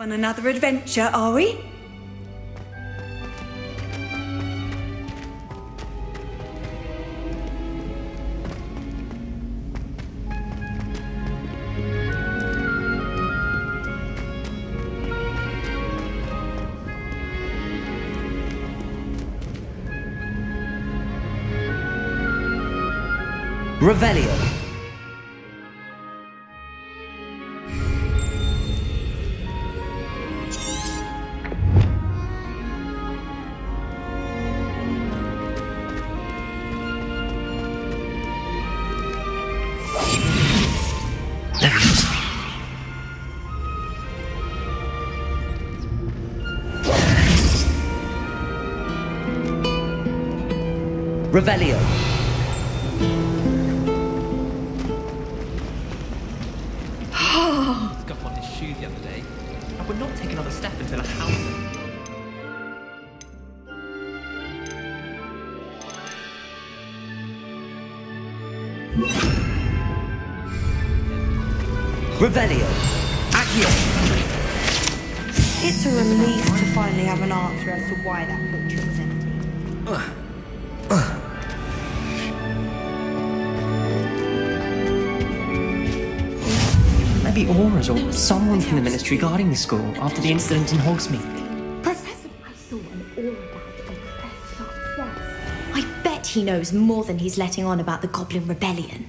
On another adventure, are we? Revelio. Revelio. got on his shoe the other day. I would not take another step until I a house. Revelio. Accio. It's a relief to finally have an answer as to why that picture was empty. Maybe Aurors or someone from the ministry guarding the school after the incident in Hogsmeade. Professor, I saw an Auror about professor. Yes. I bet he knows more than he's letting on about the Goblin Rebellion.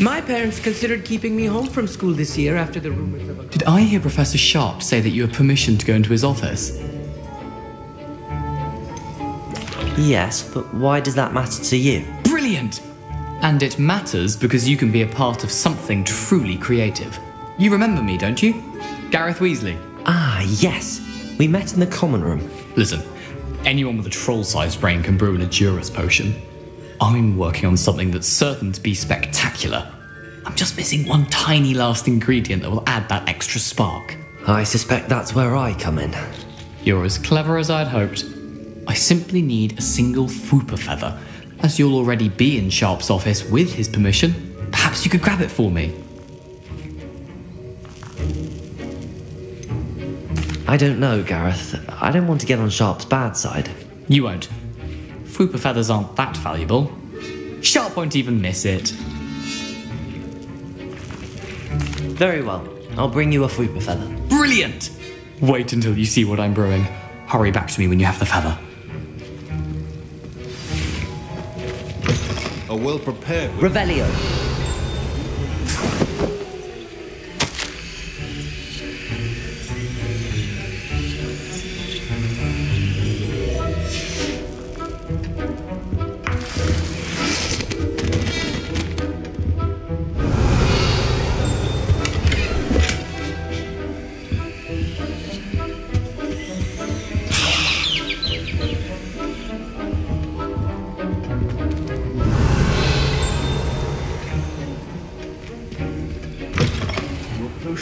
My parents considered keeping me home from school this year after the rumors of a. Did I hear Professor Sharp say that you have permission to go into his office? Yes, but why does that matter to you? Brilliant! And it matters because you can be a part of something truly creative. You remember me, don't you? Garreth Weasley. Ah, yes. We met in the common room. Listen, Anyone with a troll sized brain can brew an Edurus potion. I'm working on something that's certain to be spectacular. I'm just missing one tiny last ingredient that will add that extra spark. I suspect that's where I come in. You're as clever as I'd hoped. I simply need a single Fwooper feather. As you'll already be in Sharp's office with his permission, perhaps you could grab it for me. I don't know, Garreth. I don't want to get on Sharp's bad side. You won't. Fwooper feathers aren't that valuable. Sharp won't even miss it. Very well. I'll bring you a Fwooper feather. Brilliant! Wait until you see what I'm brewing. Hurry back to me when you have the feather. A well prepared. Revelio.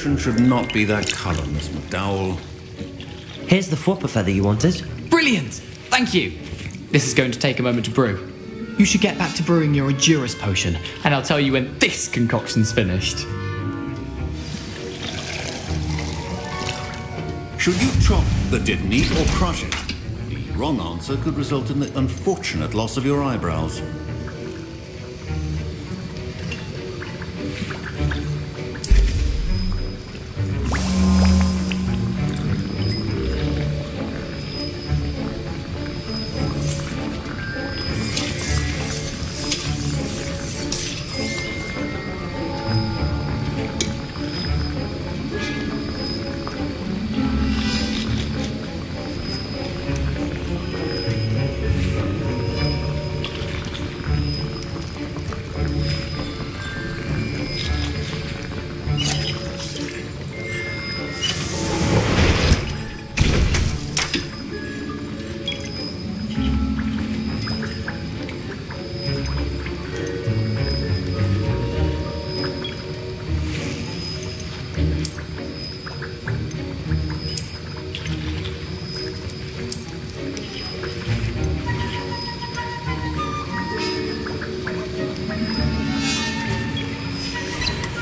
Your should not be that color, Miss McDowell. Here's the Fwooper feather you wanted. Brilliant! Thank you! This is going to take a moment to brew. You should get back to brewing your Edurus potion, and I'll tell you when this concoction's finished. Should you chop the dittany or crush it? The wrong answer could result in the unfortunate loss of your eyebrows.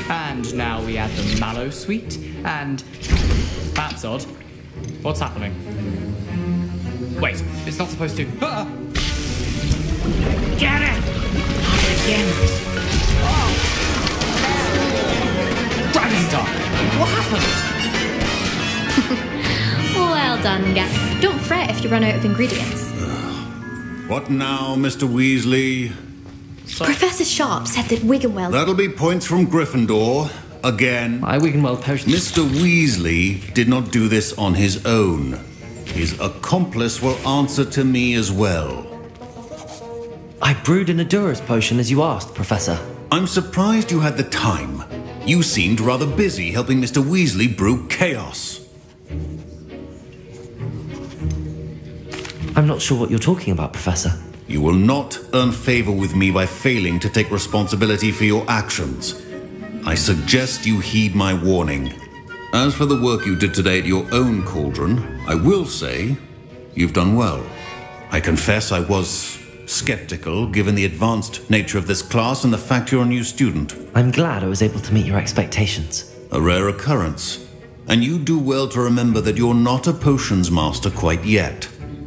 And now we add the mallow sweet, and. That's odd. What's happening? Wait, it's not supposed to. Ah! Get it! Again. Dragon Star! What happened? Well done, Gaff. Don't fret if you run out of ingredients. What now, Mr. Weasley? Professor Sharp said that Wiggenweld. That'll be points from Gryffindor. Again. My Wiggenweld potion. Mr. Weasley did not do this on his own. His accomplice will answer to me as well. I brewed an Edurus potion as you asked, Professor. I'm surprised you had the time. You seemed rather busy helping Mr. Weasley brew chaos. I'm not sure what you're talking about, Professor. You will not earn favor with me by failing to take responsibility for your actions. I suggest you heed my warning. As for the work you did today at your own cauldron, I will say you've done well. I confess I was skeptical given the advanced nature of this class and the fact you're a new student. I'm glad I was able to meet your expectations. A rare occurrence. And you do well to remember that you're not a potions master quite yet.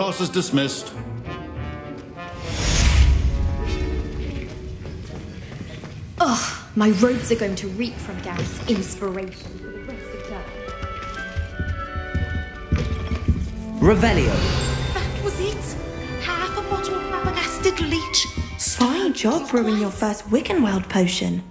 Class is dismissed. Ugh, my robes are going to reek from Garreth's inspiration for the rest of term. Revelio. That was it. Half a bottle of flabbergasted leech. Fine job brewing your first Wiggenweld potion.